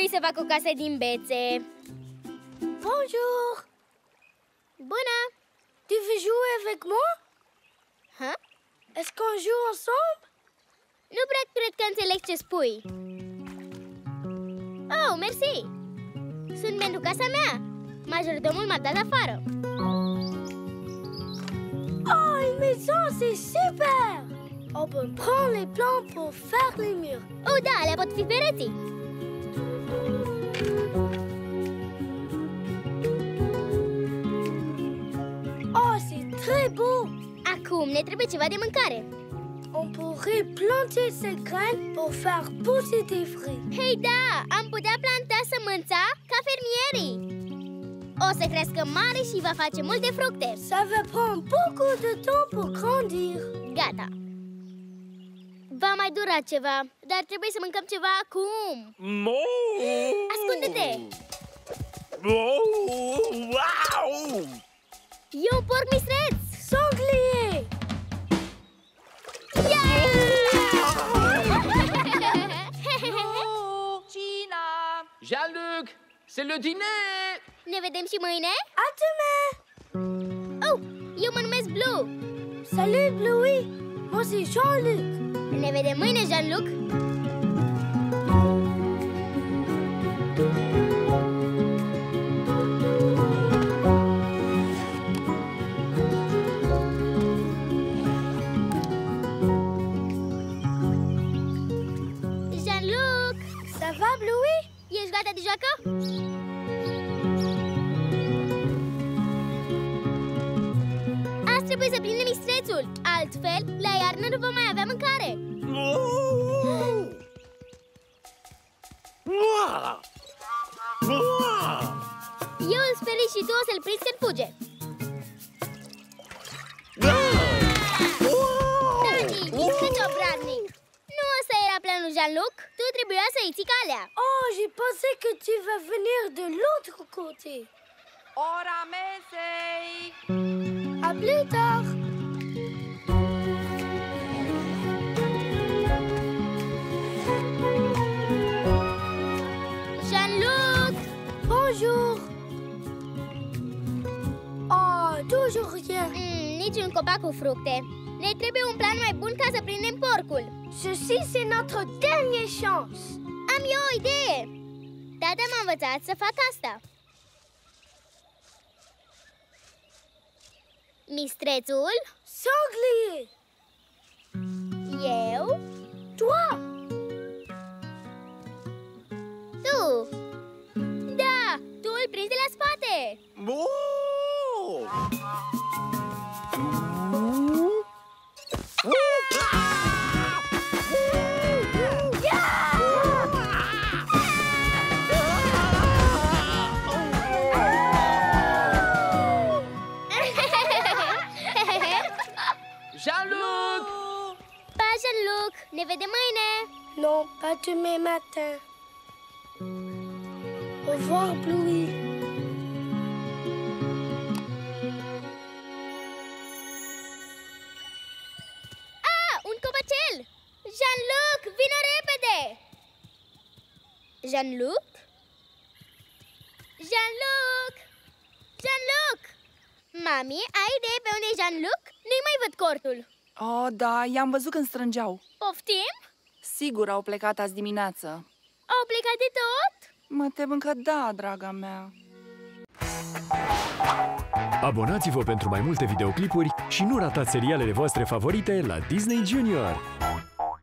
trebui să fac o casă din bețe Bonjour. Bună! Tu veux jouer avec moi? Ha? Est-ce qu'on joue ensemble? Nu prea cred că înțeleg ce spui Oh, mersi! Sunt pentru casa mea Majordomul m-a dat afară Oh, une maison, c'est super. On peut prendre les plans pour faire les murs. Oh, da, alea pot fi pereții Acum ne trebuie ceva de mâncare On pourrait planter ces graines pour faire pousser des fruits Hei, da! Am putea planta sămânța ca fermierii O să crească mare și va face multe fructe Ça va prendre beaucoup de temps pour grandir Gata Va mai dura ceva, dar trebuie să mâncăm ceva acum Mo! Ascunde-te! Wow! E un porc mistreț! C'est le dîner! Ne vedem și mâine? À demain Oh, eu mă numesc Blue Salut Bluey Moi c'est Jean-Luc Ne vedem mâine, Jean-Luc Jean-Luc! Ça va Bluey Ești gata de joacă? Azi trebuie să prindem mistrețul. Altfel, la iarnă nu vom mai avea mâncare. Eu îl speri și tu o să-l prinzi când fuge Jean-Luc Tu trebuia să-i ții calea Oh, j'ai pensé que tu vas venir de l'autre côté. Ora mesei! À plus tard. Jean-Luc! Bonjour. Oh, toujours rien. Mm, niciun copac cu fructe Ne trebuie un plan mai bun ca să prindem porcul. Ceci, c'est notre dernière chance. Am eu o idee. Tata m-a învățat să fac asta. Mistrețul, Sanglier eu, Toi! Tu? Da, tu îl prinzi de la spate. Oh! Pa, Jean-Luc, ne vedem mâine Non, pas demain matin Au revoir Bluey Ah, un copacel Jean-Luc, vină repede Jean-Luc? Jean-Luc! Jean-Luc! Mami, ai idee pe unde e Jean-Luc? Nu-i mai văd cortul Oh, da, i-am văzut când strângeau. Poftim? Sigur au plecat azi dimineață. Au plecat de tot? Mă tem încă da, draga mea. Abonați-vă pentru mai multe videoclipuri și nu ratați serialele voastre favorite la Disney Junior.